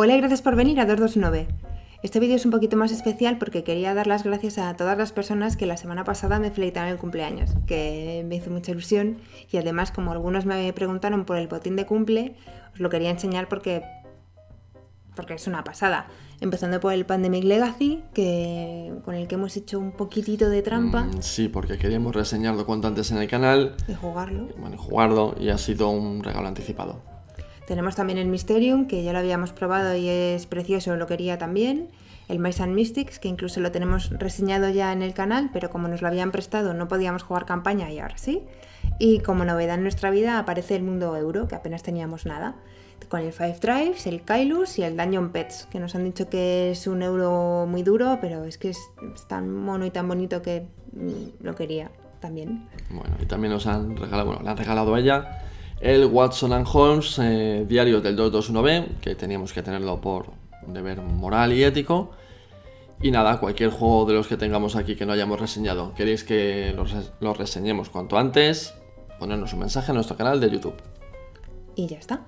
Hola y gracias por venir a 229. Este vídeo es un poquito más especial porque quería dar las gracias a todas las personas que la semana pasada me felicitaron el cumpleaños, que me hizo mucha ilusión y además como algunos me preguntaron por el botín de cumple, os lo quería enseñar porque porque es una pasada. Empezando por el Pandemic Legacy, que, con el que hemos hecho un poquitito de trampa. Mm, sí, porque queríamos reseñarlo cuanto antes en el canal. Y jugarlo. Bueno, jugarlo y ha sido un regalo anticipado. Tenemos también el Mysterium, que ya lo habíamos probado y es precioso, lo quería también. El Mice and Mystics, que incluso lo tenemos reseñado ya en el canal, pero como nos lo habían prestado no podíamos jugar campaña y ahora sí. Y como novedad en nuestra vida aparece el mundo euro, que apenas teníamos nada con el Five Drives, el Kailus y el Dungeon Pets, que nos han dicho que es un euro muy duro, pero es que es, tan mono y tan bonito que lo quería también. Bueno, y también nos han regalado, bueno, le han regalado a ella el Watson and Holmes eh, diario del 221B, que teníamos que tenerlo por deber moral y ético. Y nada, cualquier juego de los que tengamos aquí que no hayamos reseñado, queréis que los, reseñemos cuanto antes, ponernos un mensaje en nuestro canal de YouTube. Y ya está.